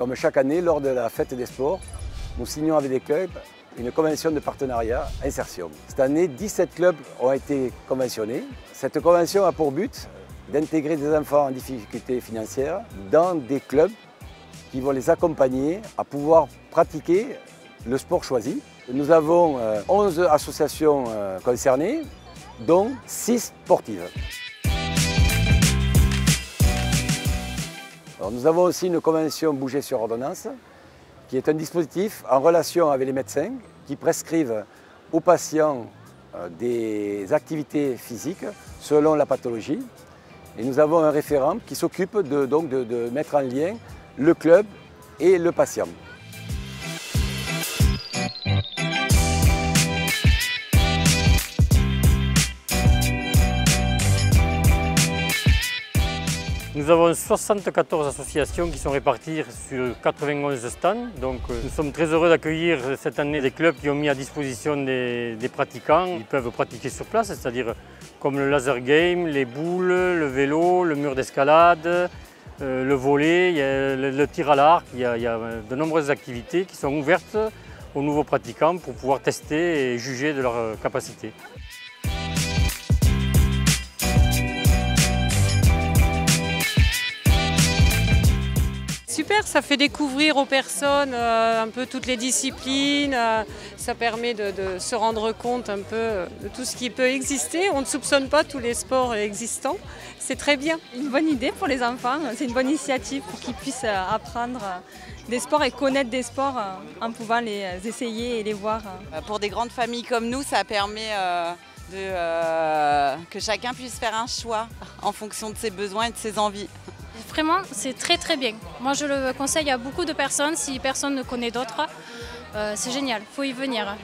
Comme chaque année, lors de la fête des sports, nous signons avec des clubs une convention de partenariat insertion. Cette année, 17 clubs ont été conventionnés. Cette convention a pour but d'intégrer des enfants en difficulté financière dans des clubs qui vont les accompagner à pouvoir pratiquer le sport choisi. Nous avons 11 euh, associations euh, concernées, dont 6 sportives. Nous avons aussi une convention Bouger sur ordonnance, qui est un dispositif en relation avec les médecins qui prescrivent aux patients euh, des activités physiques selon la pathologie. Et nous avons un référent qui s'occupe de, donc de mettre en lien le club et le patient. Nous avons 74 associations qui sont réparties sur 91 stands. Donc euh, nous sommes très heureux d'accueillir cette année des clubs qui ont mis à disposition des, pratiquants. Ils peuvent pratiquer sur place, c'est-à-dire comme le laser game, les boules, le vélo, le mur d'escalade, euh, le volet, le, tir à l'arc. Il, y a de nombreuses activités qui sont ouvertes aux nouveaux pratiquants pour pouvoir tester et juger de leur capacité. Super, ça fait découvrir aux personnes euh, un peu toutes les disciplines, euh, ça permet de, se rendre compte un peu de tout ce qui peut exister. On ne soupçonne pas tous les sports existants, c'est très bien. Une bonne idée pour les enfants, c'est une bonne initiative pour qu'ils puissent euh, apprendre des sports et connaître des sports en pouvant les essayer et les voir. Pour des grandes familles comme nous, ça permet de, que chacun puisse faire un choix en fonction de ses besoins et de ses envies. Vraiment, c'est très très bien. Moi, je le conseille à beaucoup de personnes. Si personne ne connaît d'autres, euh, c'est génial. Faut y venir.